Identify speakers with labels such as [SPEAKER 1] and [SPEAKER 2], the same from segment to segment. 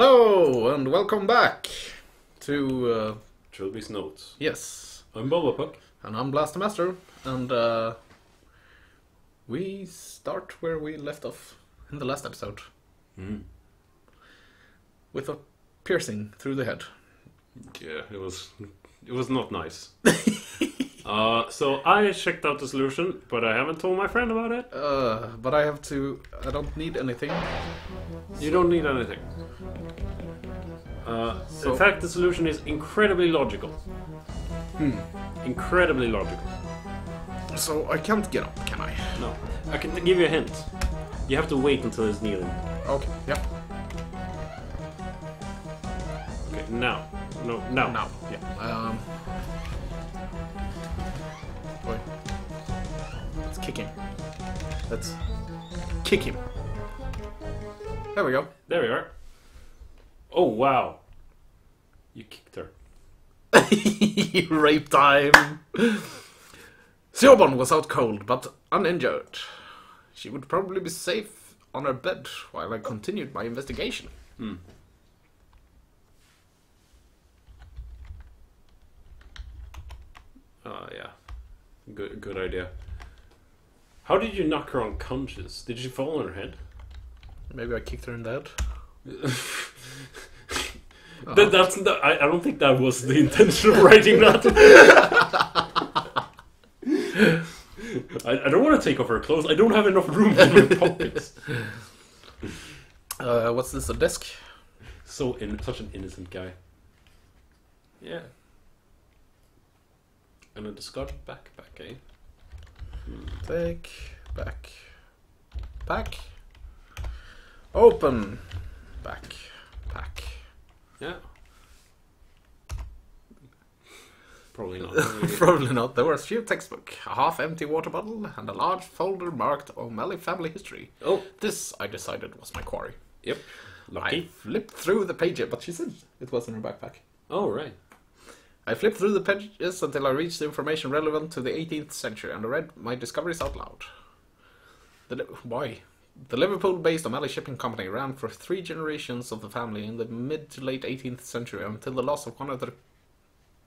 [SPEAKER 1] Hello and welcome back to uh,
[SPEAKER 2] Trilby's Notes.
[SPEAKER 1] yes,
[SPEAKER 2] I'm Bulbapuck.
[SPEAKER 1] and I'm Blaster Master, and uh, we start where we left off in the last episode
[SPEAKER 2] Mm.
[SPEAKER 1] with a piercing through the head.
[SPEAKER 2] Yeah, it was it was not nice. uh, so I checked out the solution, but I haven't told my friend about it.
[SPEAKER 1] Uh, but I have to. I don't need anything.
[SPEAKER 2] You don't need anything. Uh,
[SPEAKER 1] So-
[SPEAKER 2] in fact, the solution is incredibly logical.
[SPEAKER 1] Hmm.
[SPEAKER 2] Incredibly logical.
[SPEAKER 1] So I can't get up, can I?
[SPEAKER 2] No, I can give you a hint. You have to wait until he's kneeling.
[SPEAKER 1] Okay. Yep.
[SPEAKER 2] Okay, now. No, now.
[SPEAKER 1] Now. Yeah. Um. Wait. Let's kick him. Let's kick him. There we go.
[SPEAKER 2] There we are. Oh wow! You kicked her.
[SPEAKER 1] Rape time. Siobhan was out cold, but uninjured. She would probably be safe on her bed while I continued my investigation.
[SPEAKER 2] Hmm. Oh yeah, good good idea. How did you knock her unconscious? Did she fall on her head?
[SPEAKER 1] Maybe I kicked her in the head.
[SPEAKER 2] That, that's not, I, I don't think that was the intention of writing that. I, I don't want to take off her clothes. I don't have enough room in my pockets.
[SPEAKER 1] Uh, what's this? A desk?
[SPEAKER 2] So in such an innocent guy. Yeah. And a discarded backpack, eh?
[SPEAKER 1] Take back. Pack. Open. Back. Pack.
[SPEAKER 2] Yeah. Probably not.
[SPEAKER 1] Probably not. There were a few textbook, a half-empty water bottle, and a large folder marked O'Malley family history.
[SPEAKER 2] oh,
[SPEAKER 1] This, I decided, was my quarry.
[SPEAKER 2] yep. Lucky.
[SPEAKER 1] I flipped through the pages, but she said it was in her backpack.
[SPEAKER 2] Oh, right.
[SPEAKER 1] I flipped through the pages until I reached the information relevant to the 18th century, and I read my discoveries out loud. The why? The Liverpool-based O'Malley Shipping Company ran for three generations of the family in the mid to late 18th century until the loss of one of their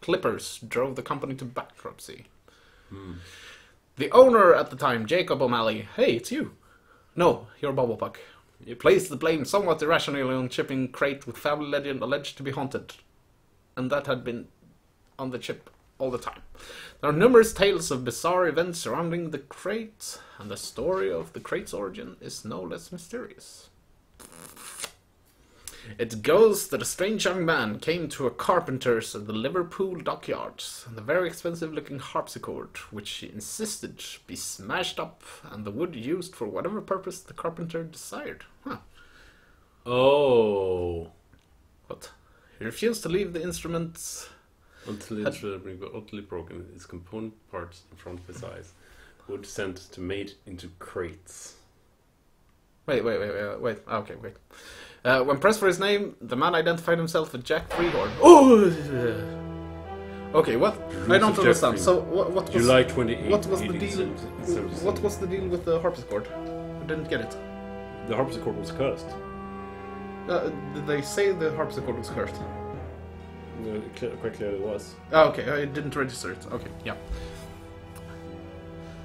[SPEAKER 1] clippers drove the company to bankruptcy. Hmm. The owner at the time, Jacob O'Malley, hey, it's you. No, you're Bubble Puck.
[SPEAKER 2] Yep.
[SPEAKER 1] Placed the blame somewhat irrationally on shipping crate with family legend alleged to be haunted. And that had been on the chip all the time. There are numerous tales of bizarre events surrounding the crate, and the story of the crate's origin is no less mysterious. It goes that a strange young man came to a carpenter's at the Liverpool dockyards, and a very expensive looking harpsichord, which he insisted be smashed up and the wood used for whatever purpose the carpenter desired. Huh.
[SPEAKER 2] Oh.
[SPEAKER 1] What? he refused to leave the instruments
[SPEAKER 2] Until it's been utterly broken, its component parts in front of his eyes would sent to made into crates.
[SPEAKER 1] Wait, wait, wait, wait, wait. Ah, Okay, wait. Uh, when pressed for his name, the man identified himself as Jack Freehorn. Oh! Okay, what? I don't understand. So, what, what was
[SPEAKER 2] July 28,
[SPEAKER 1] what was the deal? What was the deal with the harpsichord? I didn't get it.
[SPEAKER 2] The harpsichord was cursed.
[SPEAKER 1] Uh, did they say the harpsichord was cursed?
[SPEAKER 2] Uh, cle- Quite clearly it was.
[SPEAKER 1] Oh, okay, I didn't register it. Okay, yeah.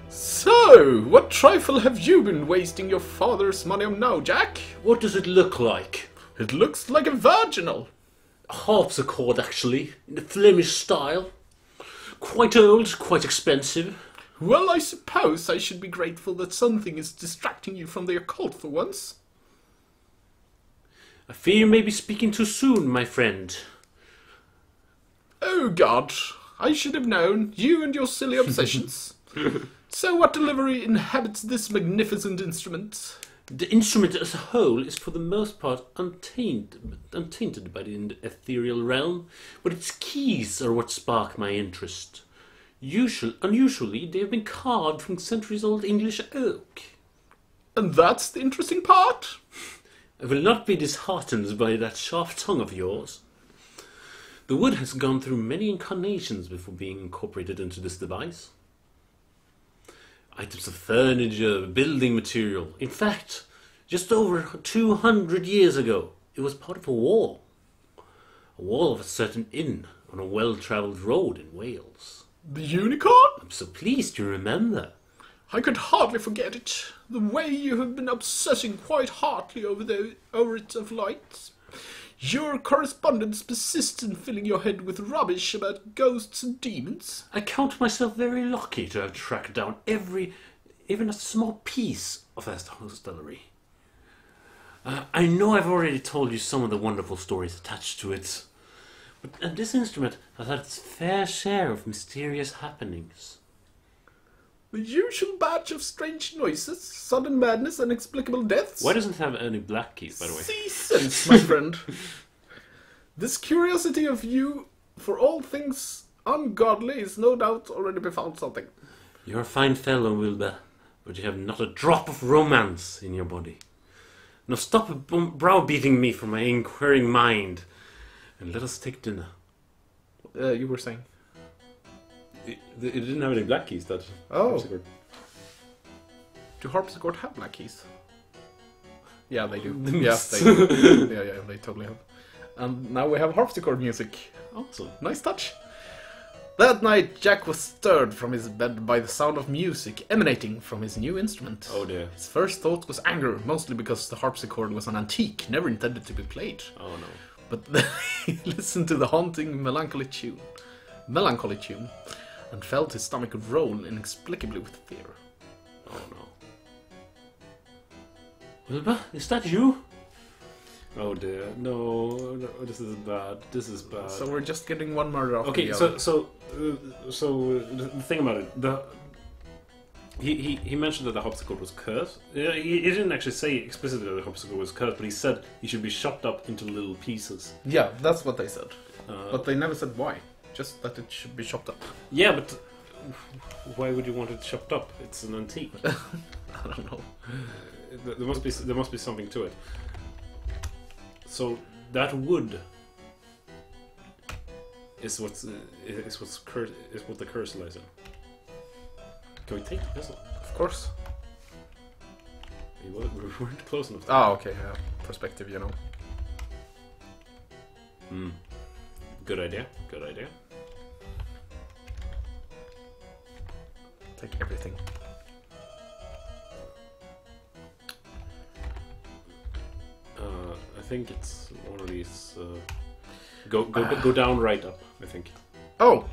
[SPEAKER 1] So, what trifle have you been wasting your father's money on now, Jack?
[SPEAKER 2] What does it look like?
[SPEAKER 1] It looks like a virginal.
[SPEAKER 2] A harpsichord, actually, in the Flemish style. Quite old, quite expensive.
[SPEAKER 1] Well, I suppose I should be grateful that something is distracting you from the occult for once.
[SPEAKER 2] I fear you may be speaking too soon, my friend.
[SPEAKER 1] Oh, God. I should have known. You and your silly obsessions. so, what delivery inhabits this magnificent instrument?
[SPEAKER 2] The instrument as a whole is for the most part untainted, untainted by the ethereal realm, but its keys are what spark my interest. Usual, unusually, they have been carved from centuries-old English oak.
[SPEAKER 1] And that's the interesting part?
[SPEAKER 2] I will not be disheartened by that sharp tongue of yours. The wood has gone through many incarnations before being incorporated into this device. Items of furniture, building material. In fact, just over 200 years ago, it was part of a wall. A wall of a certain inn on a well travelled road in Wales.
[SPEAKER 1] The unicorn?
[SPEAKER 2] I'm so pleased you remember.
[SPEAKER 1] I could hardly forget it. The way you have been obsessing quite heartily over the over it of light. Your correspondence persists in filling your head with rubbish about ghosts and demons.
[SPEAKER 2] I count myself very lucky to have tracked down every, even a small piece of that hostelry. Uh, I know I've already told you some of the wonderful stories attached to it, but and this instrument has had its fair share of mysterious happenings.
[SPEAKER 1] The usual batch of strange noises, sudden madness, inexplicable deaths.
[SPEAKER 2] Why doesn't it have any black keys, by the way?
[SPEAKER 1] Seasons, my friend. This curiosity of you for all things ungodly is no doubt already befound something.
[SPEAKER 2] You're a fine fellow, Wilbur, but you have not a drop of romance in your body. Now stop browbeating me from my inquiring mind, and let us take dinner.
[SPEAKER 1] Uh, you were saying.
[SPEAKER 2] It, it didn't have any black keys, that.
[SPEAKER 1] Oh. Do harpsichord have black keys? Yeah, they do. yeah, they do. yeah, yeah, they totally have. And now we have harpsichord music.
[SPEAKER 2] Awesome.
[SPEAKER 1] Nice touch. That night, Jack was stirred from his bed by the sound of music emanating from his new instrument.
[SPEAKER 2] Oh dear.
[SPEAKER 1] His first thought was anger, mostly because the harpsichord was an antique, never intended to be played.
[SPEAKER 2] Oh no.
[SPEAKER 1] But then he listened to the haunting, melancholy tune, melancholy tune, and felt his stomach roll inexplicably with fear.
[SPEAKER 2] Oh no. Wilbur, is that you? Oh dear. No, no, this is bad. This is bad.
[SPEAKER 1] So we're just getting one murder after
[SPEAKER 2] okay,
[SPEAKER 1] the
[SPEAKER 2] so
[SPEAKER 1] other.
[SPEAKER 2] so uh, so uh, the the thing about it, the he, he, he mentioned that the harpsichord was cursed. Yeah, he, he didn't actually say explicitly that the harpsichord was cursed, but he said he should be chopped up into little pieces.
[SPEAKER 1] Yeah, that's what they said.
[SPEAKER 2] Uh,
[SPEAKER 1] But they never said why. Just that it should be chopped up.
[SPEAKER 2] yeah, but why would you want it chopped up? It's an antique.
[SPEAKER 1] I don't know.
[SPEAKER 2] There must be there must be something to it. So that wood is what's uh, is what's cur- is what the curse lies in. Can we take the pistol?
[SPEAKER 1] Of course.
[SPEAKER 2] We weren't, close enough. To
[SPEAKER 1] Ah, okay, yeah. Perspective, you know.
[SPEAKER 2] Hmm. Good idea. Good idea.
[SPEAKER 1] Take everything.
[SPEAKER 2] Uh, I think it's one of these. Uh, go go go down, right up. I think.
[SPEAKER 1] Oh!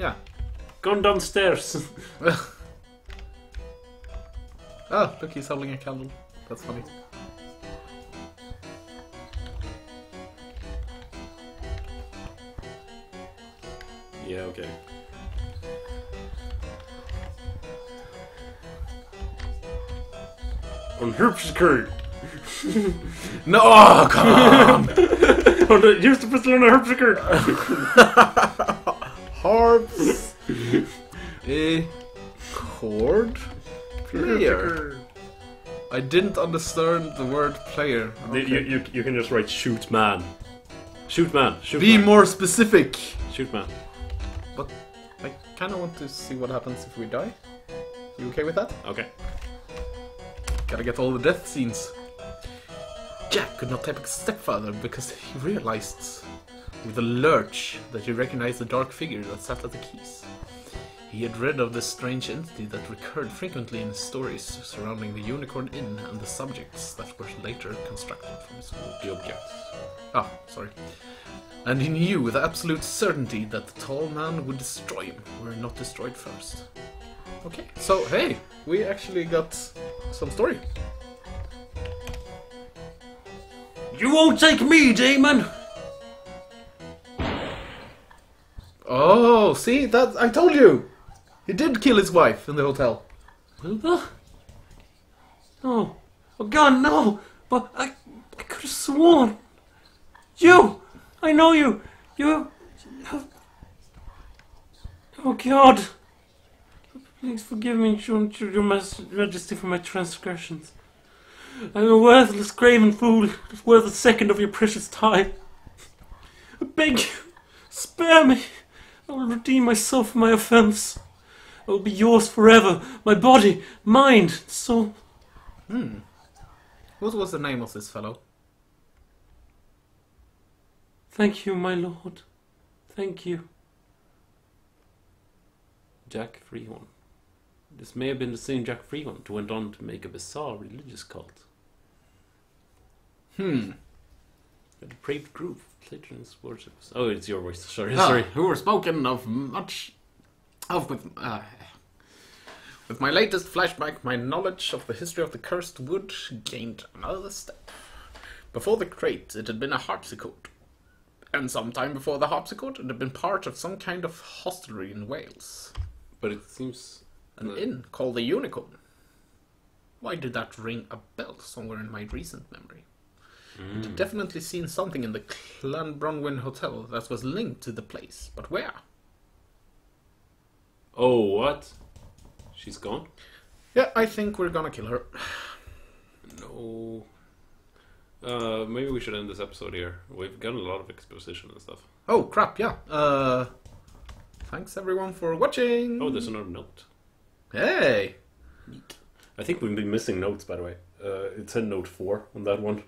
[SPEAKER 1] Yeah.
[SPEAKER 2] Gone downstairs.
[SPEAKER 1] oh, look, he's holding a candle. That's funny.
[SPEAKER 2] On harpsichord.
[SPEAKER 1] No! Oh, come on!
[SPEAKER 2] Oh, on the, use the pistol on the harpsichord.
[SPEAKER 1] Harps. a chord player. I didn't understand the word player.
[SPEAKER 2] You, you, you can just write shoot man. Shoot man. Shoot
[SPEAKER 1] Be
[SPEAKER 2] man.
[SPEAKER 1] more specific.
[SPEAKER 2] Shoot man.
[SPEAKER 1] But I kind of want to see what happens if we die. You okay with that?
[SPEAKER 2] Okay.
[SPEAKER 1] Gotta get all the death scenes. Jack could not take a step further because he realized with a lurch that he recognized the dark figure that sat at the keys. He had read of this strange entity that recurred frequently in stories surrounding the Unicorn Inn and the subjects that were later constructed from his.
[SPEAKER 2] The objects.
[SPEAKER 1] Ah, sorry. And he knew with absolute certainty that the tall man would destroy him, were not destroyed first. Okay, so hey, we actually got some story.
[SPEAKER 2] You won't take me, demon.
[SPEAKER 1] Oh, see that I told you. He did kill his wife in the hotel.
[SPEAKER 2] Wilbur? No. Oh God, no! But I, I could have sworn. You! I know you! You have... Oh God! Please forgive me, Your, your Majesty, for my transgressions. I'm a worthless, craven fool, worth a second of your precious time. I beg you, spare me. I will redeem myself for my offense. I will be yours forever, my body, mind, soul.
[SPEAKER 1] Hmm. What was the name of this fellow?
[SPEAKER 2] Thank you, my lord. Thank you. Jack Freehorn. This may have been the same Jack Freehorn who went on to make a bizarre religious cult.
[SPEAKER 1] Hmm.
[SPEAKER 2] A depraved group of Platonist worshippers. Oh, it's your voice. Sorry,
[SPEAKER 1] Ah,
[SPEAKER 2] sorry.
[SPEAKER 1] who were spoken of much of with uh, with my latest flashback, my knowledge of the history of the cursed wood gained another step. Before the crate, it had been a harpsichord, and some time before the harpsichord, it had been part of some kind of hostelry in Wales,
[SPEAKER 2] But it seems.
[SPEAKER 1] An
[SPEAKER 2] Uh,
[SPEAKER 1] inn called the Unicorn. Why did that ring a bell somewhere in my recent memory?
[SPEAKER 2] Mm.
[SPEAKER 1] I'd definitely seen something in the Clanbronwyn Hotel that was linked to the place, but where?
[SPEAKER 2] Oh, what? She's gone?
[SPEAKER 1] Yeah, I think we're gonna kill her.
[SPEAKER 2] No. Uh, maybe we should end this episode here. We've gotten a lot of exposition and stuff.
[SPEAKER 1] Oh crap! Yeah. Uh, thanks everyone for watching.
[SPEAKER 2] Oh, there's another note.
[SPEAKER 1] Hey.
[SPEAKER 2] I think we've been missing notes, by the way. Uh, it said note four on that one.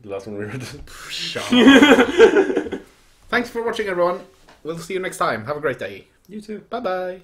[SPEAKER 2] The last one we read.
[SPEAKER 1] Thanks for watching, everyone. We'll see you next time. Have a great day.
[SPEAKER 2] you too.
[SPEAKER 1] Bye bye.